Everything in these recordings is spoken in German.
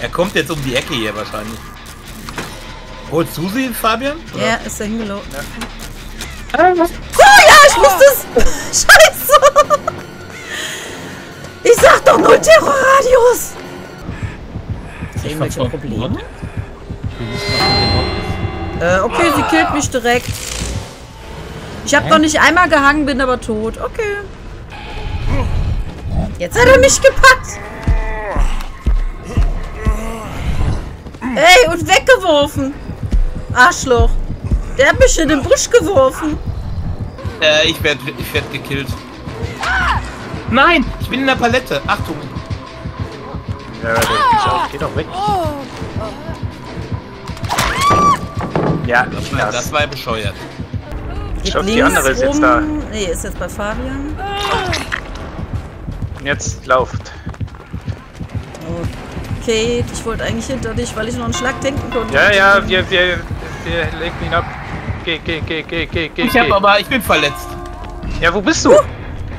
Er kommt jetzt um die Ecke hier wahrscheinlich. Holst du sie, Fabian? Oder? Ja, ist da hingelaufen. Oh ja, ich wusste es! Scheiße! Ich sag doch null Terrorradius! Ich Irgendwelche Probleme? Äh, okay, sie killt mich direkt. Ich habe noch nicht einmal gehangen, bin aber tot. Okay. Jetzt hat er mich gepackt. Und weggeworfen. Arschloch. Der hat mich in den Busch geworfen. Äh, ich werde ich werd gekillt. Nein, ich bin in der Palette. Achtung. Ja, der auch. Geh doch weg. Ja, Das war, das. war bescheuert. Geht Schaut, die andere ist jetzt da. Nee, ist jetzt bei Fabian. Jetzt lauft. Okay, ich wollte eigentlich hinter dich, weil ich noch einen Schlag denken konnte. Ja, ja, wir, wir, wir lenken ihn ab. Geh, geh, geh, geh, geh, geh, Ich geh. hab aber, ich bin verletzt. Ja, wo bist du?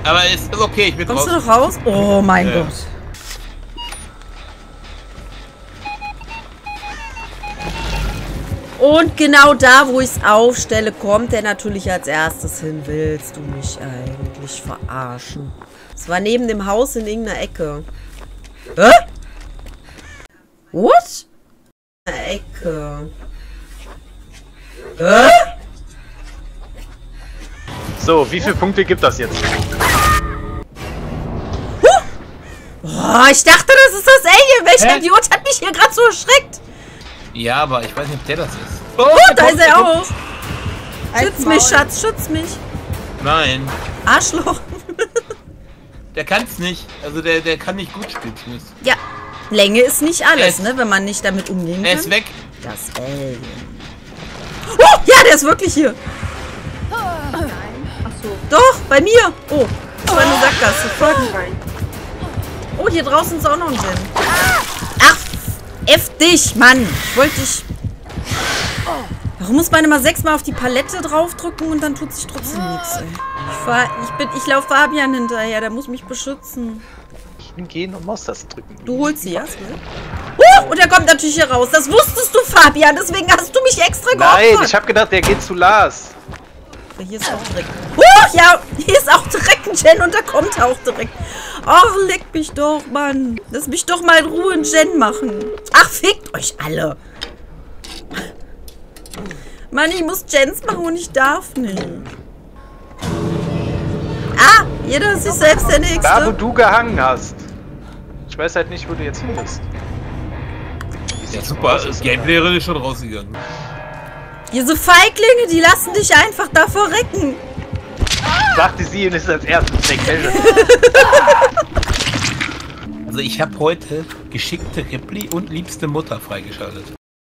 Aber es ist okay, ich bin Kommst du draußen. noch raus? Oh mein Ja. Gott. Und genau da, wo ich es aufstelle, kommt er natürlich als erstes hin. Willst du mich eigentlich verarschen? Es war neben dem Haus in irgendeiner Ecke. Hä? What? Eine Ecke. Hä? So, wie viele Punkte gibt das jetzt? Oh, ich dachte, das ist das Alien. Welcher Hä? Idiot hat mich hier gerade so erschreckt? Ja, aber ich weiß nicht, ob der das ist. Oh, Oh, da ist er auch. Schütz mich, Schatz, schütz mich. Nein, Arschloch. der kann's nicht. Also der, der kann nicht gut spielen. zumindest. Ja, Länge ist nicht alles, Es- ne? Wenn man nicht damit umgehen Er kann. ist weg. Das Alien. Oh, ja, der ist wirklich hier. Doch, bei mir. Oh, das war eine Sackgasse. Fuck. Oh, hier draußen ist auch noch ein Gin. Ach, F dich, Mann. Ich wollte dich... Warum muss man immer sechsmal auf die Palette draufdrücken und dann tut sich trotzdem nichts, ey. Ich, fahr, ich, bin, ich laufe Fabian hinterher, der muss mich beschützen. Bin gehen und Maustaste drücken. Du holst sie, ja? Uh, und er kommt natürlich hier raus. Das wusstest du, Fabian. Deswegen hast du mich extra Nein, geopfert. ich hab gedacht, der geht zu Lars. Hier ist auch Dreck. Uh, ja, hier ist auch Dreck, Jen. Und da kommt auch direkt. Ach, leck mich doch, Mann. Lass mich doch mal in Ruhe einen Jen machen. Ach, fickt euch alle. Mann, ich muss Gens machen und ich darf nicht. Ah, jeder ist sich selbst der Nächste. Da, wo du gehangen hast. Ich weiß halt nicht, wo du jetzt hin bist. Ja, super. Das Gameplayerin ist schon rausgegangen. Diese Feiglinge, die lassen dich einfach da verrecken. Sagte sie und ist als erstes weg. Also ich habe heute geschickte Ripley und liebste Mutter freigeschaltet.